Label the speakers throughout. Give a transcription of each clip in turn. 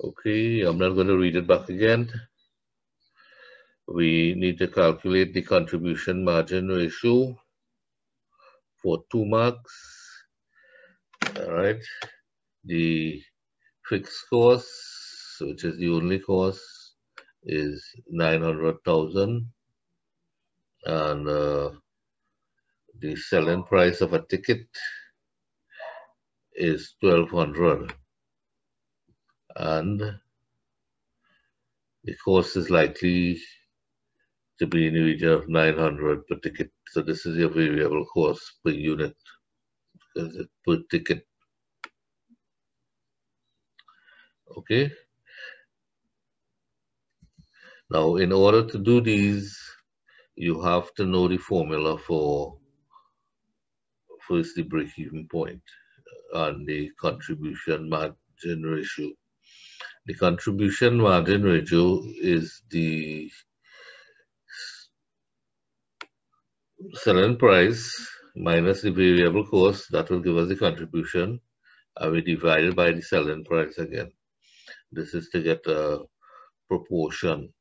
Speaker 1: Okay, I'm not going to read it back again. We need to calculate the contribution margin ratio for two marks. All right, the fixed cost, which is the only cost, is 900,000 and uh, the selling price of a ticket is 1200 and the cost is likely to be in the region of 900 per ticket. So this is your variable cost per unit per ticket. Okay. Now, in order to do these, you have to know the formula for first the break-even point and the contribution margin ratio. The contribution margin ratio is the selling price minus the variable cost that will give us the contribution and we divide it by the selling price again. This is to get a proportion.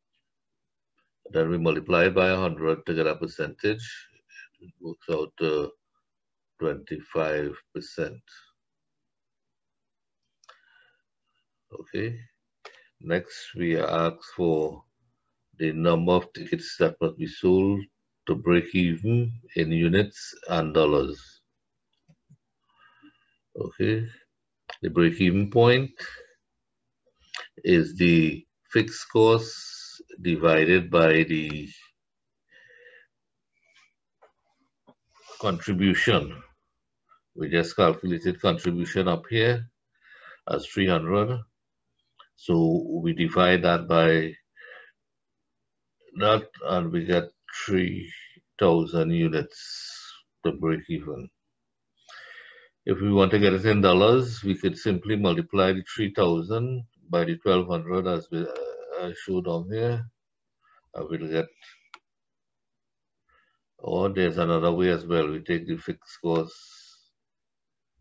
Speaker 1: Then we multiply by 100 to get a percentage. It works out to 25%. Okay. Next, we ask for the number of tickets that must be sold to break even in units and dollars. Okay, the break even point is the fixed cost divided by the contribution. We just calculated contribution up here as 300 so we divide that by that and we get 3,000 units to break even. If we want to get it in dollars, we could simply multiply the 3,000 by the 1,200 as we uh, showed on here. And we'll get, or there's another way as well. We take the fixed cost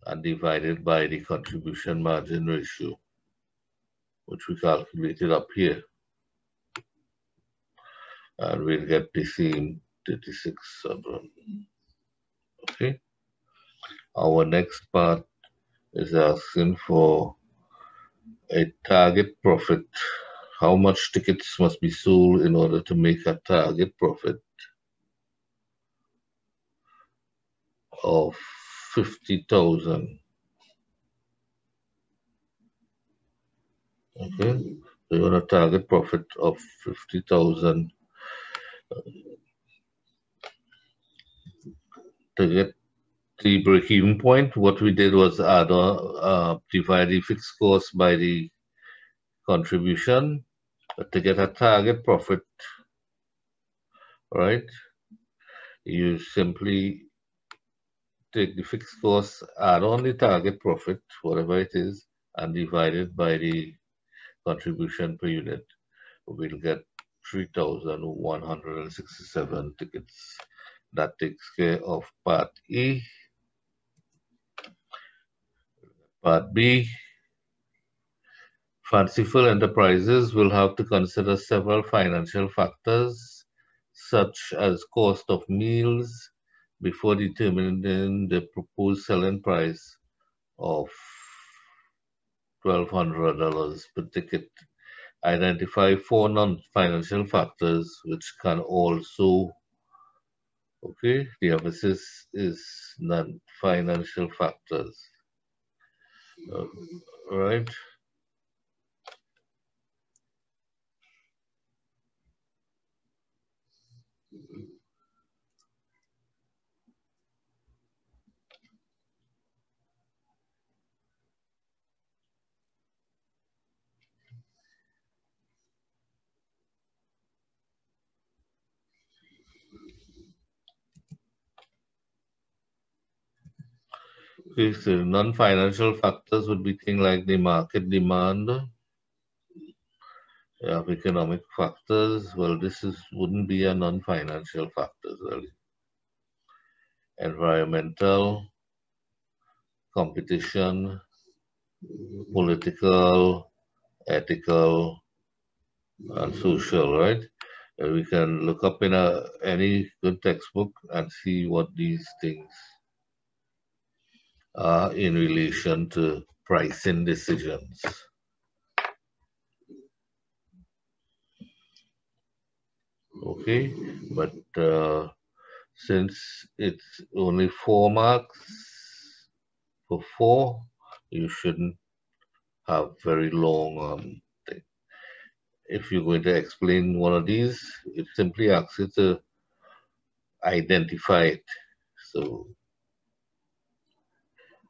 Speaker 1: and divide it by the contribution margin ratio which we calculated up here. And we'll get the same 36 Okay. Our next part is asking for a target profit. How much tickets must be sold in order to make a target profit of 50,000 Okay, so you want a target profit of 50,000 to get the break-even point. What we did was add on, uh, divide the fixed cost by the contribution to get a target profit, right? You simply take the fixed cost, add on the target profit, whatever it is, and divide it by the contribution per unit, we'll get 3,167 tickets. That takes care of part E. Part B, fanciful enterprises will have to consider several financial factors, such as cost of meals, before determining the proposed selling price of $1,200 per ticket. Identify four non-financial factors which can also, okay, the emphasis is non-financial factors. Uh, right. Non-financial factors would be things like the market demand, of economic factors. Well, this is wouldn't be a non-financial factors really. Environmental, competition, political, ethical, and social, right? And we can look up in a, any good textbook and see what these things are in relation to pricing decisions. Okay, but uh, since it's only four marks for four, you shouldn't have very long um, thing. If you're going to explain one of these, it simply asks you to identify it. So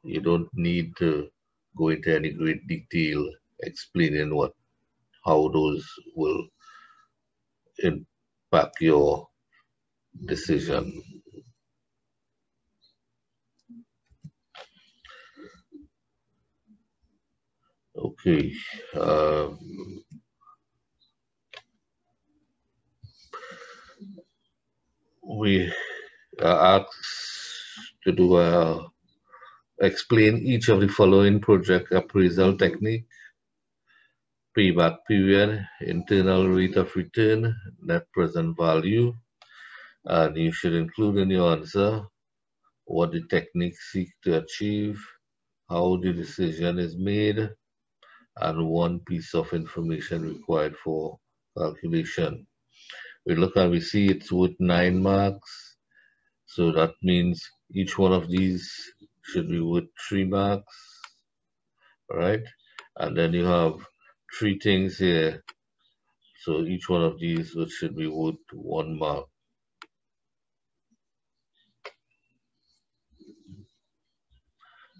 Speaker 1: you don't need to go into any great detail explaining what how those will impact your decision. Okay. Uh, we are asked to do a explain each of the following project appraisal technique payback period, internal rate of return, net present value, and you should include in your answer what the technique seek to achieve, how the decision is made, and one piece of information required for calculation. We look and we see it's worth nine marks. So that means each one of these should be with three marks, right? And then you have three things here. So each one of these should be with one mark.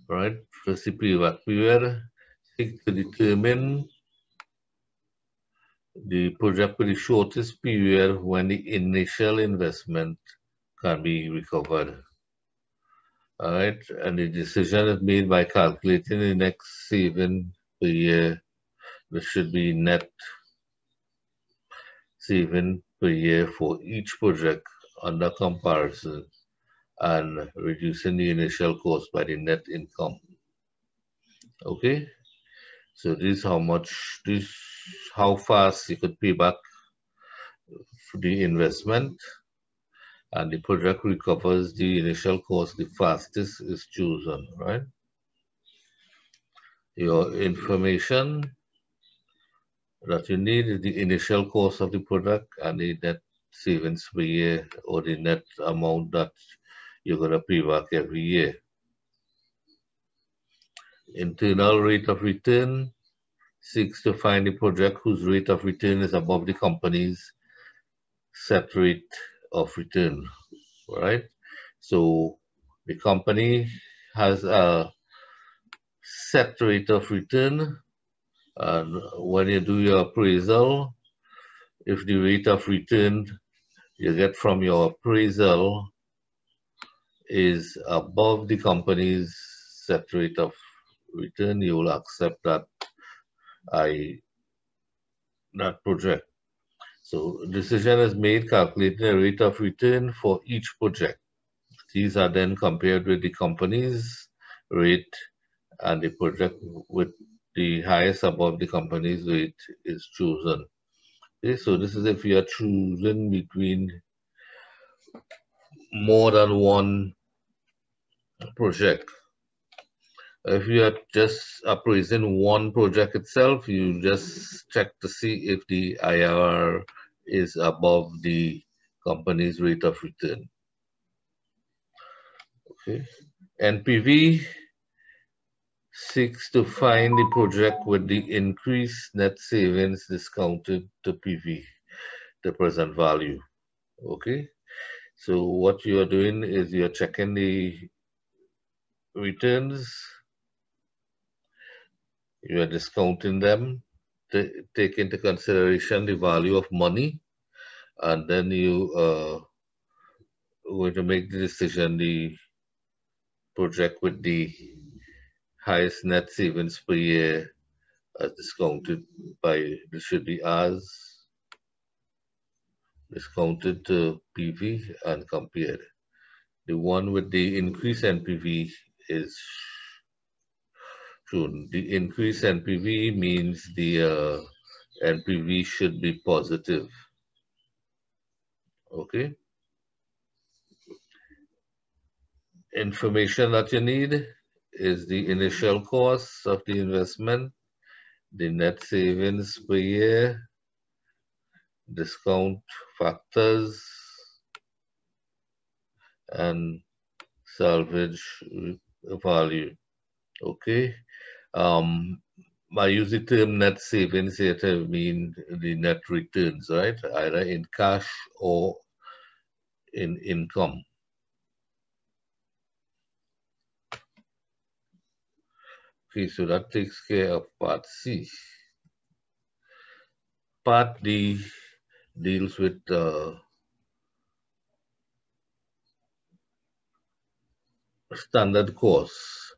Speaker 1: right? First payback period, seek to determine the project with the shortest period when the initial investment can be recovered. All right, and the decision is made by calculating the net saving per year. There should be net saving per year for each project under comparison and reducing the initial cost by the net income. Okay, so this is how much, this how fast you could pay back for the investment and the project recovers the initial cost the fastest is chosen, right? Your information that you need is the initial cost of the product and the net savings per year or the net amount that you're going to pay back every year. Internal rate of return seeks to find a project whose rate of return is above the company's set rate of return, right? So the company has a set rate of return and when you do your appraisal, if the rate of return you get from your appraisal is above the company's set rate of return, you will accept that I that project. So decision is made calculating a rate of return for each project. These are then compared with the company's rate and the project with the highest above the company's rate is chosen. Okay, so this is if you are choosing between more than one project. If you are just appraising one project itself, you just check to see if the IRR is above the company's rate of return. Okay. NPV seeks to find the project with the increased net savings discounted to PV, the present value. Okay. So what you are doing is you're checking the returns, you are discounting them, take into consideration the value of money, and then you uh, going to make the decision the project with the highest net savings per year as discounted by this should be as discounted to PV and compared. The one with the increased NPV is June. The increase NPV means the uh, NPV should be positive. Okay. Information that you need is the initial cost of the investment, the net savings per year, discount factors, and salvage value. Okay. Um, I use the term net savings here to mean the net returns, right? Either in cash or in income. Okay, so that takes care of part C. Part D deals with uh, standard costs.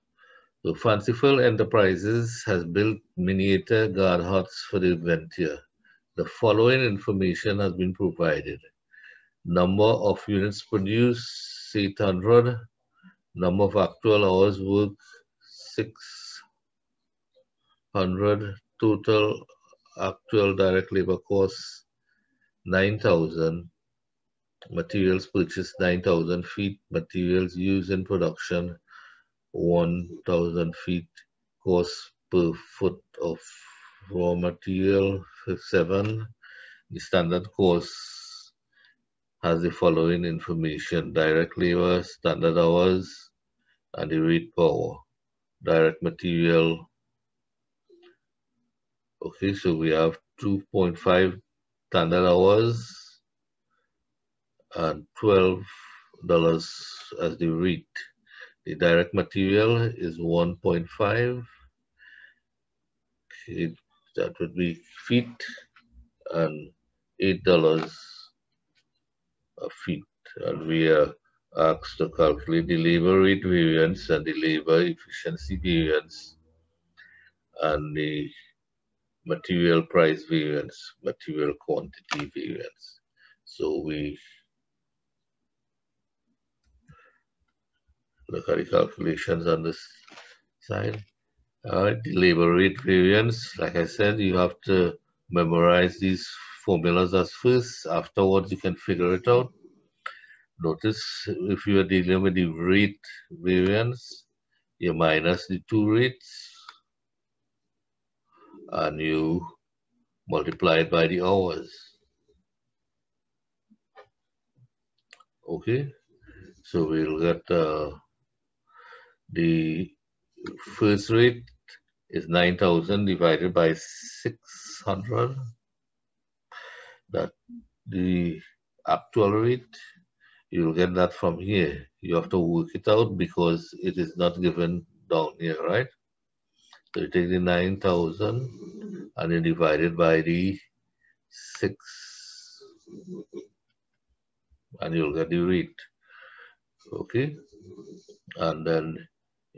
Speaker 1: So Fanciful Enterprises has built miniature guard huts for the Ventia. The following information has been provided. Number of units produced, 800. Number of actual hours worked, 600. Total actual direct labor costs, 9,000 materials purchased 9,000 feet, materials used in production 1,000 feet, cost per foot of raw material 7. The standard cost has the following information, direct labor, standard hours, and the rate hour. Direct material, okay, so we have 2.5 standard hours, and $12 as the rate. The direct material is 1.5. Okay, that would be feet and $8 a feet. And we are asked to calculate the labor rate variance and the labor efficiency variance and the material price variance, material quantity variance. So we look calculations on this side. All right, the labor rate variance, like I said, you have to memorize these formulas as first. Afterwards, you can figure it out. Notice if you are dealing with the rate variance, you minus the two rates and you multiply it by the hours. Okay, so we'll get uh, the first rate is 9,000 divided by 600. That the actual rate, you'll get that from here. You have to work it out because it is not given down here, right? So you take the 9,000 and you divide it by the 6 and you'll get the rate. Okay? And then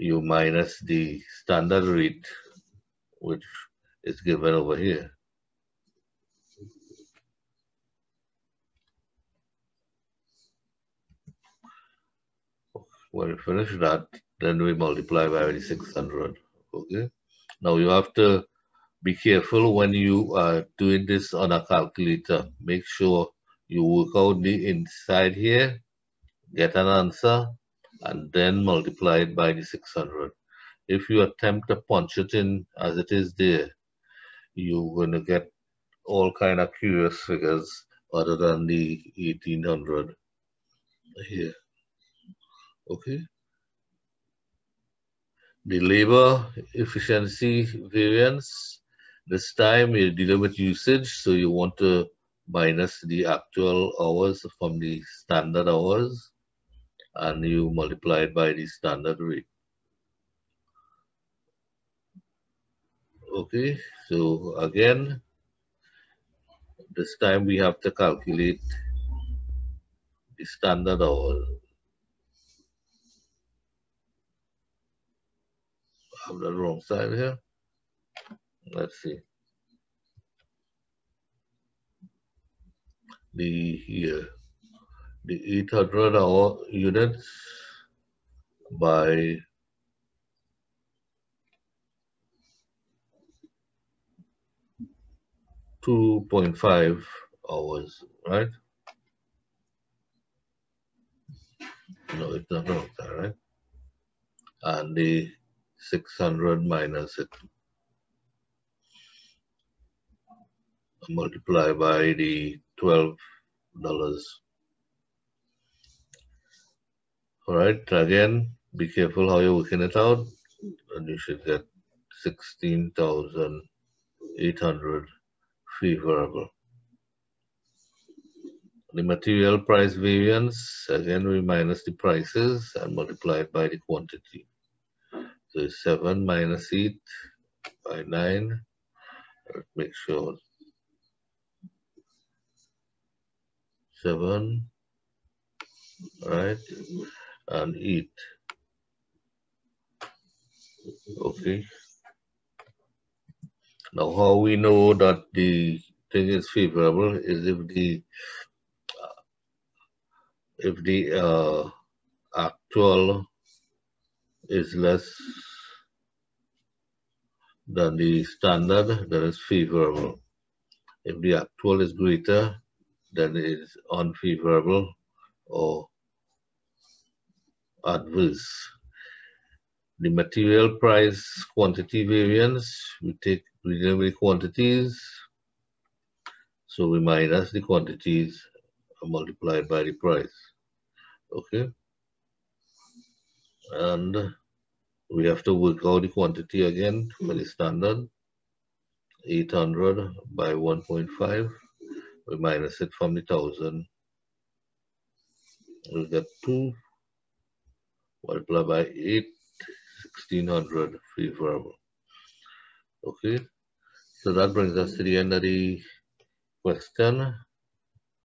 Speaker 1: you minus the standard rate, which is given over here. When we finish that, then we multiply by the 600, okay? Now you have to be careful when you are doing this on a calculator. Make sure you work out the inside here, get an answer, and then multiply it by the 600. If you attempt to punch it in as it is there, you're going to get all kind of curious figures other than the 1800 here. Okay. The labor efficiency variance, this time you're dealing with usage, so you want to minus the actual hours from the standard hours and you multiply it by the standard rate. Okay, so again, this time we have to calculate the standard hour. Have the wrong side here. Let's see. The here the ether drone units by two point five hours, right? No, it's not wrong, right? And the 600 minus it multiply by the 12 dollars All right, again, be careful how you're working it out. And you should get 16,800 favorable. The material price variance, again, we minus the prices and multiply it by the quantity. So 7 minus 8 by 9. Let's make sure. 7, right, and 8. Okay. Now, how we know that the thing is favorable is if the if the uh, actual is less than the standard, then it's favorable. If the actual is greater, then it is unfavorable or adverse. The material price quantity variance, we take reasonable quantities, so we minus the quantities multiplied by the price. Okay? And we have to work out the quantity again for the standard. 800 by 1.5 we minus it from the 1000 we get 2 multiplied by 8 1600 favorable okay. So that brings us to the end of the question